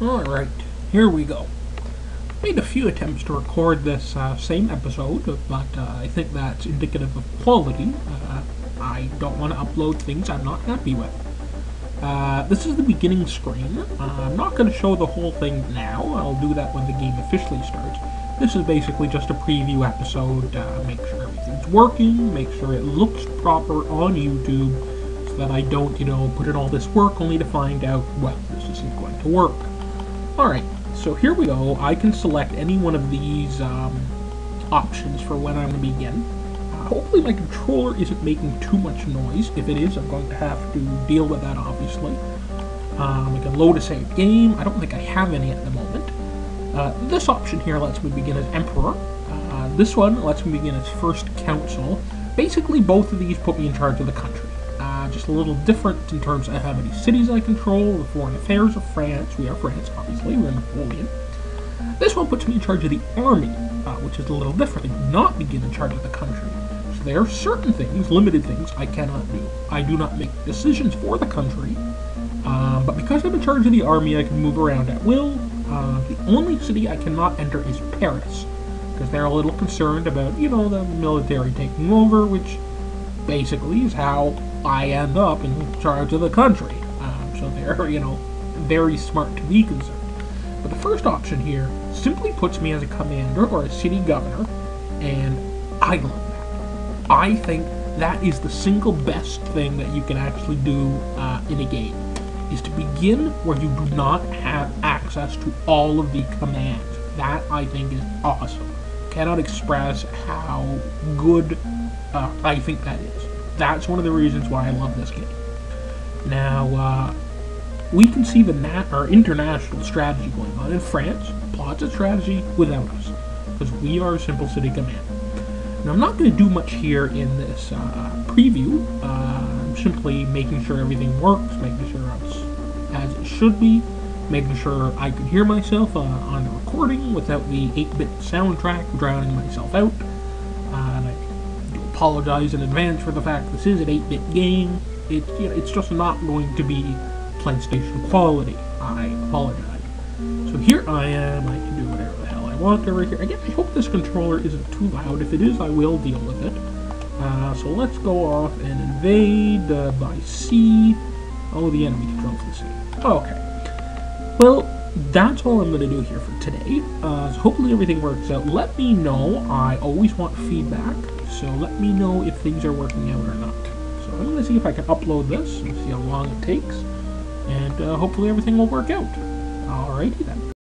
Alright, here we go. Made a few attempts to record this uh, same episode, but uh, I think that's indicative of quality. Uh, I don't want to upload things I'm not happy with. Uh, this is the beginning screen. Uh, I'm not going to show the whole thing now. I'll do that when the game officially starts. This is basically just a preview episode. Uh, make sure everything's working, make sure it looks proper on YouTube, so that I don't, you know, put in all this work only to find out, well, this isn't going to work. Alright, so here we go. I can select any one of these um, options for when I'm going to begin. Uh, hopefully my controller isn't making too much noise. If it is, I'm going to have to deal with that, obviously. Um, I can load a save game. I don't think I have any at the moment. Uh, this option here lets me begin as Emperor. Uh, this one lets me begin as First Consul. Basically, both of these put me in charge of the country just a little different in terms of how many cities I control, the foreign affairs of France. We are France, obviously, we're Napoleon. This one puts me in charge of the army, uh, which is a little different. I do not begin in charge of the country. So there are certain things, limited things, I cannot do. I do not make decisions for the country, um, but because I'm in charge of the army, I can move around at will. Uh, the only city I cannot enter is Paris, because they're a little concerned about, you know, the military taking over, which basically is how I end up in charge of the country. Um, so they're, you know, very smart to be concerned. But the first option here simply puts me as a commander or a city governor, and I love that. I think that is the single best thing that you can actually do uh, in a game, is to begin where you do not have access to all of the commands. That, I think, is awesome. Cannot express how good uh, I think that is that's one of the reasons why I love this game. Now, uh, we can see the nat- our international strategy going on in France. Plots a strategy without us, because we are a simple city command. Now, I'm not going to do much here in this uh, preview. Uh, I'm simply making sure everything works, making sure it's as it should be, making sure I can hear myself uh, on the recording without the 8-bit soundtrack drowning myself out apologize in advance for the fact this is an 8-bit game. It, you know, it's just not going to be PlayStation quality. I apologize. So here I am. I can do whatever the hell I want over here. Again, I hope this controller isn't too loud. If it is, I will deal with it. Uh, so let's go off and invade uh, by sea. Oh, the enemy controls the sea. Okay. Well, that's all I'm going to do here for today. Uh, so hopefully everything works out. Let me know. I always want feedback. So let me know if things are working out or not. So I'm going to see if I can upload this and see how long it takes. And uh, hopefully everything will work out. Alrighty then.